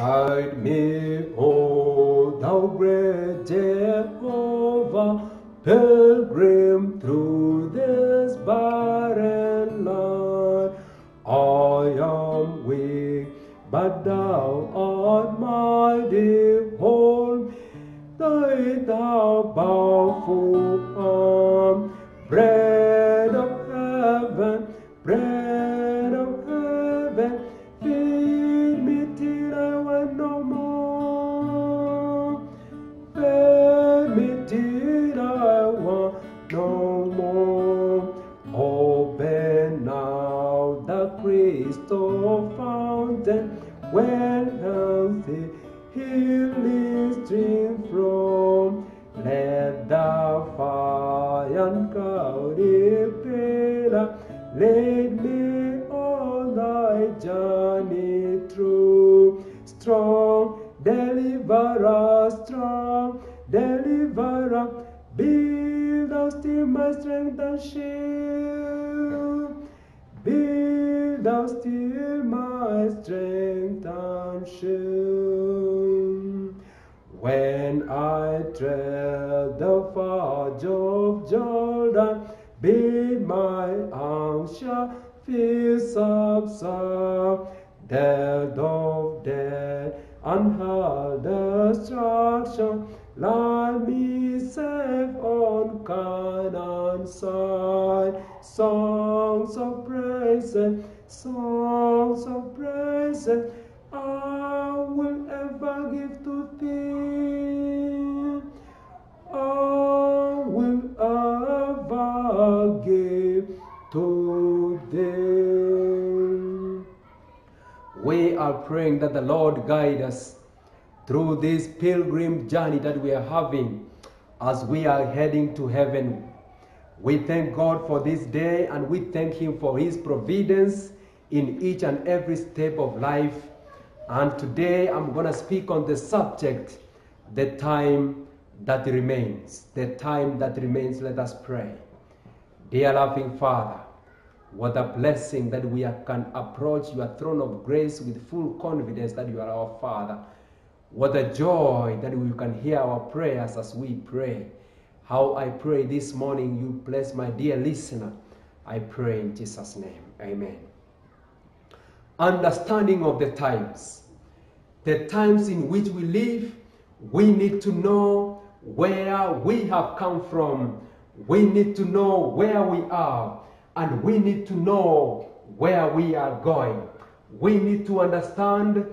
Guide me, O thou great Jehovah, pilgrim through this barren land. I am weak, but thou art mighty. Hold thy thou powerful crystal fountain where healthy healing stream from. Let the fire and cloudy pillar lead me on thy journey through. Strong deliverer, strong deliverer, be thou still my strength and shield. Be thou still my strength and shield. When I tread the forge of Jordan, bid my shall feel subside, dead of and hell destruction. Let me safe on Canaan's side. Songs of praise, songs of praise, I will ever give to thee. I will ever give to thee. We are praying that the Lord guide us through this pilgrim journey that we are having as we are heading to heaven. We thank God for this day and we thank Him for His providence in each and every step of life. And today I'm going to speak on the subject the time that remains. The time that remains. Let us pray. Dear loving Father, what a blessing that we can approach your throne of grace with full confidence that you are our Father. What a joy that we can hear our prayers as we pray. How I pray this morning, you bless my dear listener. I pray in Jesus' name. Amen. Understanding of the times. The times in which we live, we need to know where we have come from. We need to know where we are. And we need to know where we are going. We need to understand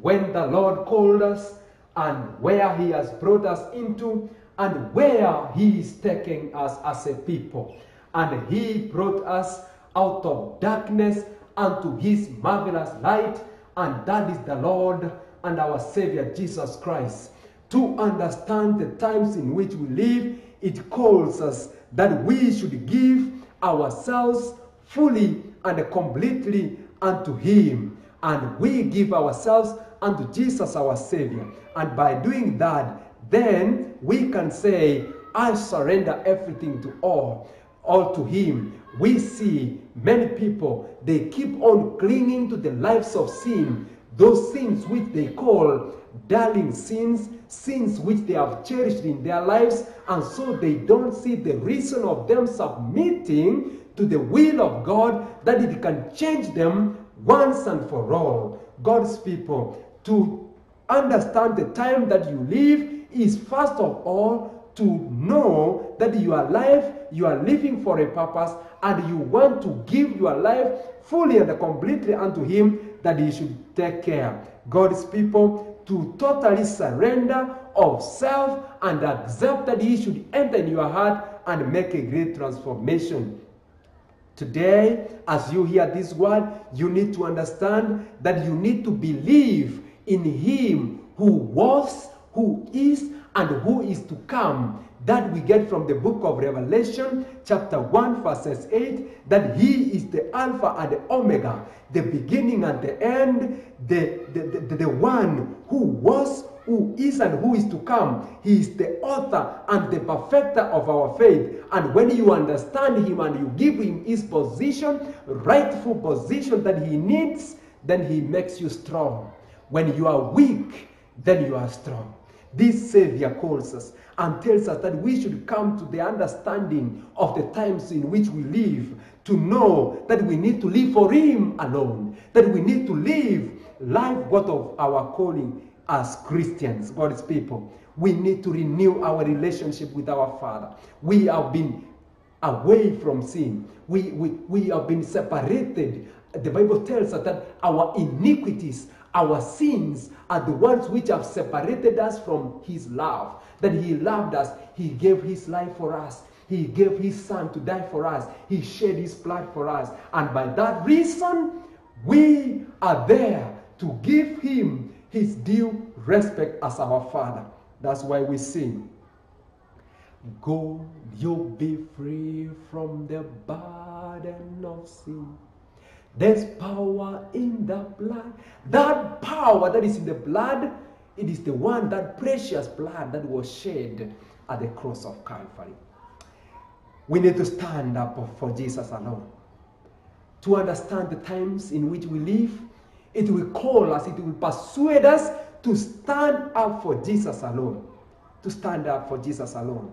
when the Lord called us and where He has brought us into and where He is taking us as a people. And He brought us out of darkness unto His marvelous light, and that is the Lord and our Savior Jesus Christ. To understand the times in which we live, it calls us that we should give ourselves fully and completely unto Him. And we give ourselves unto Jesus our Savior. And by doing that, then we can say, I surrender everything to all, all to Him. We see many people, they keep on clinging to the lives of sin, those sins which they call darling sins, sins which they have cherished in their lives, and so they don't see the reason of them submitting to the will of God that it can change them once and for all. God's people, to understand the time that you live is first of all to know that you are alive, you are living for a purpose and you want to give your life fully and completely unto him that he should take care. God's people to totally surrender of self and accept that he should enter in your heart and make a great transformation. Today, as you hear this word, you need to understand that you need to believe in Him who was, who is, and who is to come. That we get from the book of Revelation, chapter 1, verses 8, that He is the Alpha and the Omega, the beginning and the end, the, the, the, the one who was, who is and who is to come. He is the author and the perfecter of our faith. And when you understand him and you give him his position, rightful position that he needs, then he makes you strong. When you are weak, then you are strong. This Savior calls us and tells us that we should come to the understanding of the times in which we live, to know that we need to live for Him alone, that we need to live life what of our calling as Christians, God's people. We need to renew our relationship with our Father. We have been away from sin. We, we, we have been separated. The Bible tells us that our iniquities, our sins are the ones which have separated us from His love. That He loved us, He gave His life for us. He gave His Son to die for us. He shed His blood for us. And by that reason, we are there to give Him His due respect as our Father. That's why we sing. Go, you'll be free from the burden of sin. There's power in the blood. That power that is in the blood, it is the one, that precious blood that was shed at the cross of Calvary. We need to stand up for Jesus alone. To understand the times in which we live, it will call us, it will persuade us to stand up for Jesus alone. To stand up for Jesus alone.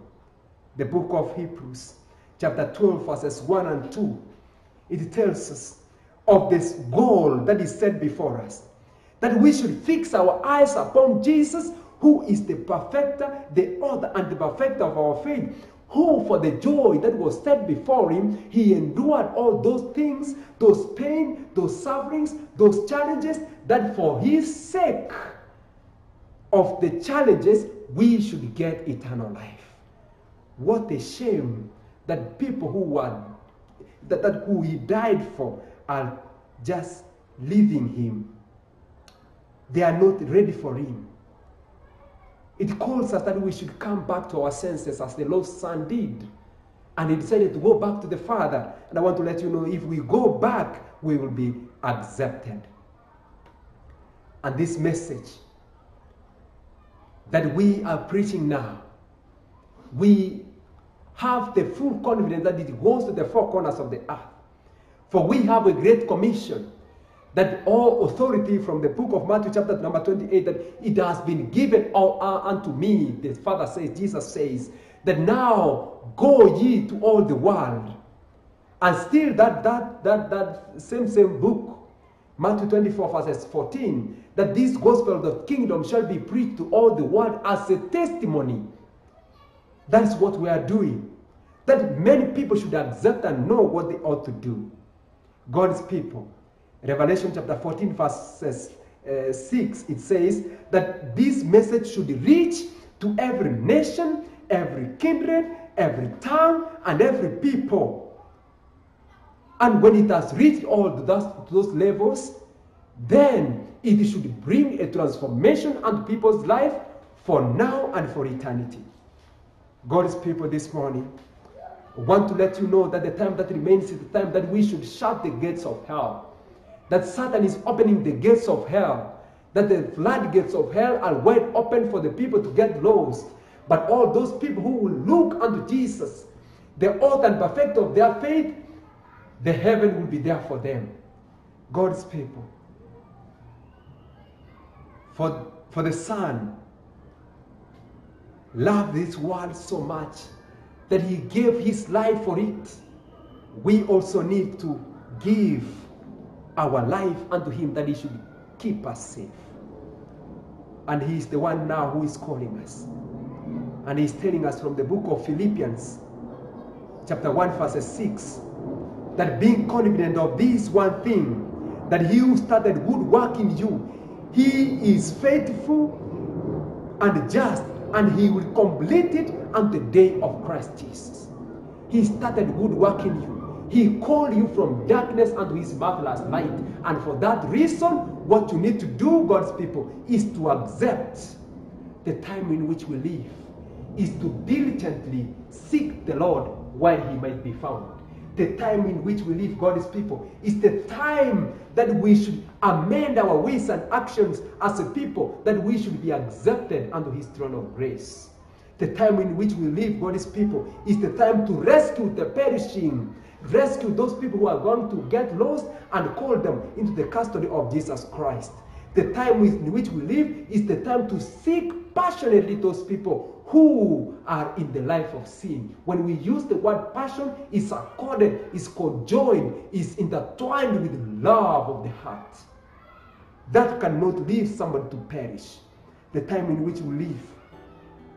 The book of Hebrews, chapter 12, verses 1 and 2, it tells us of this goal that is set before us. That we should fix our eyes upon Jesus, who is the perfecter, the author, and the perfecter of our faith, who for the joy that was set before him, he endured all those things, those pain, those sufferings, those challenges, that for his sake of the challenges, we should get eternal life. What a shame that people who were that, that who he died for are just leaving him. They are not ready for him. It calls us that we should come back to our senses as the lost son did. And he decided to go back to the Father. And I want to let you know if we go back, we will be accepted. And this message that we are preaching now, we have the full confidence that it goes to the four corners of the earth. For we have a great commission that all authority from the book of Matthew, chapter number 28, that it has been given all uh, unto me. The Father says, Jesus says, that now go ye to all the world. And still that that that that same same book, Matthew 24, verses 14, that this gospel of the kingdom shall be preached to all the world as a testimony. That's what we are doing. That many people should accept and know what they ought to do. God's people. Revelation chapter 14, verses uh, 6, it says that this message should reach to every nation, every kindred, every tongue, and every people. And when it has reached all those, those levels, then it should bring a transformation unto people's life for now and for eternity. God's people this morning want to let you know that the time that remains is the time that we should shut the gates of hell. That Satan is opening the gates of hell. That the floodgates of hell are wide open for the people to get lost. But all those people who will look unto Jesus, the author and perfecter of their faith, the heaven will be there for them. God's people. For, for the Son loved this world so much that he gave his life for it. We also need to give our life unto him that he should keep us safe. And he is the one now who is calling us. And he's telling us from the book of Philippians, chapter 1, verse 6, that being confident of this one thing, that he who started good work in you, he is faithful and just, and he will complete it on the day of Christ Jesus. He started good work in you. He called you from darkness unto his marvelous light. And for that reason, what you need to do, God's people, is to accept the time in which we live, is to diligently seek the Lord while he might be found. The time in which we live, God's people, is the time that we should amend our ways and actions as a people, that we should be accepted unto his throne of grace. The time in which we live, God's people, is the time to rescue the perishing, rescue those people who are going to get lost and call them into the custody of Jesus Christ. The time in which we live is the time to seek passionately those people who are in the life of sin. When we use the word passion, it's accorded, it's conjoined, it's intertwined with love of the heart. That cannot leave someone to perish. The time in which we live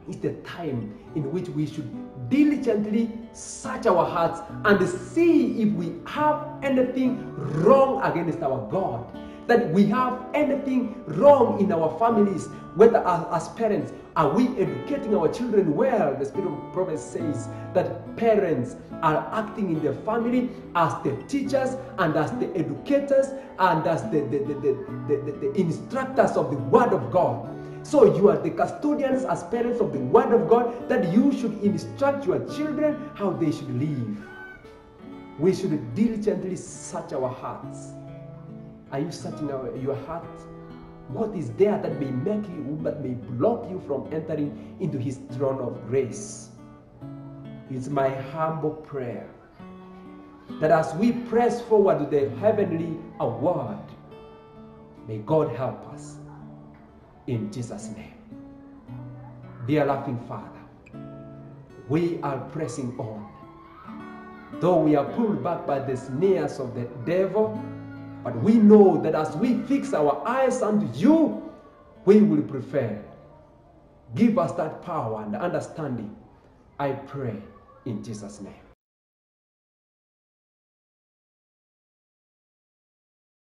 is the time in which we should diligently search our hearts and see if we have anything wrong against our God. That we have anything wrong in our families, whether as, parents, are we educating our children well? The Spirit of Proverbs says that parents are acting in their family as the teachers and as the educators and as the, the, the, the instructors of the Word of God. So you are the custodians as parents of the Word of God that you should instruct your children how they should live. We should diligently search our hearts. Are you searching our, your heart? What is there that may make you, that may block you from entering into His throne of grace? It's my humble prayer that as we press forward to the heavenly award, may God help us in Jesus' name. Dear laughing Father, we are pressing on. Though we are pulled back by the snares of the devil, but we know that as we fix our eyes unto you, we will prevail. Give us that power and understanding. I pray in Jesus' name.